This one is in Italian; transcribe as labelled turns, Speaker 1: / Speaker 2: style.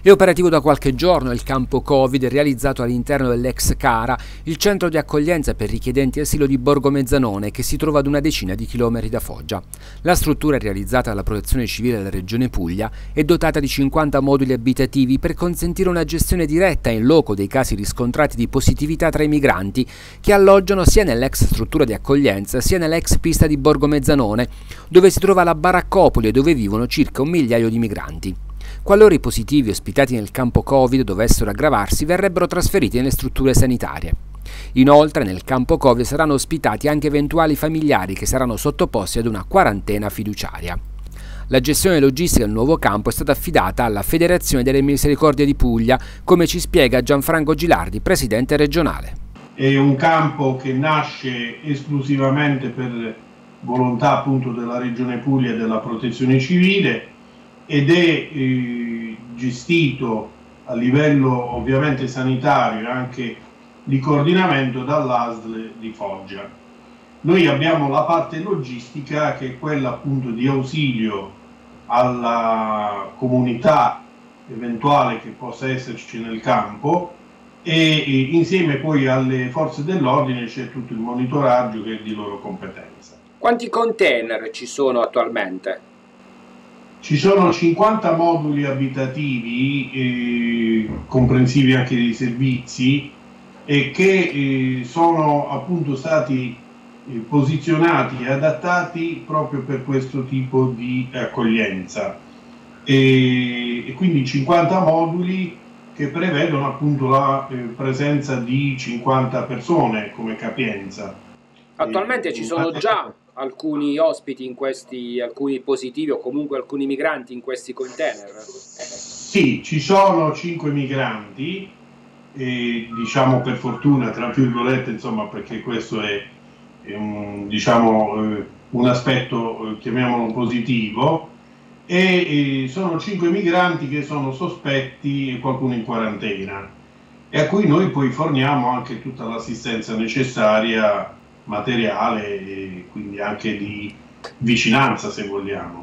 Speaker 1: È operativo da qualche giorno il campo Covid realizzato all'interno dell'ex Cara, il centro di accoglienza per richiedenti asilo di Borgo Mezzanone che si trova ad una decina di chilometri da Foggia. La struttura realizzata dalla Protezione Civile della Regione Puglia è dotata di 50 moduli abitativi per consentire una gestione diretta in loco dei casi riscontrati di positività tra i migranti che alloggiano sia nell'ex struttura di accoglienza sia nell'ex pista di Borgo Mezzanone, dove si trova la baraccopoli e dove vivono circa un migliaio di migranti. Qualora i positivi ospitati nel campo Covid dovessero aggravarsi, verrebbero trasferiti nelle strutture sanitarie. Inoltre nel campo Covid saranno ospitati anche eventuali familiari che saranno sottoposti ad una quarantena fiduciaria. La gestione logistica del nuovo campo è stata affidata alla Federazione delle Misericordie di Puglia, come ci spiega Gianfranco Gilardi, presidente regionale.
Speaker 2: È un campo che nasce esclusivamente per volontà appunto della Regione Puglia e della Protezione Civile ed è eh, gestito a livello ovviamente sanitario e anche di coordinamento dall'ASL di Foggia. Noi abbiamo la parte logistica che è quella appunto di ausilio alla comunità eventuale che possa esserci nel campo e insieme poi alle forze dell'ordine c'è tutto il monitoraggio che è di loro competenza.
Speaker 1: Quanti container ci sono attualmente?
Speaker 2: Ci sono 50 moduli abitativi, eh, comprensivi anche dei servizi, e che eh, sono appunto stati eh, posizionati e adattati proprio per questo tipo di accoglienza. E, e quindi 50 moduli che prevedono appunto la eh, presenza di 50 persone come capienza.
Speaker 1: Attualmente ci sono già alcuni ospiti in questi, alcuni positivi o comunque alcuni migranti in questi container?
Speaker 2: Sì, ci sono cinque migranti, e, diciamo per fortuna, tra virgolette, insomma, perché questo è, è un, diciamo, eh, un, aspetto, eh, chiamiamolo positivo, e, e sono cinque migranti che sono sospetti e qualcuno in quarantena e a cui noi poi forniamo anche tutta l'assistenza necessaria materiale e quindi anche di vicinanza se vogliamo.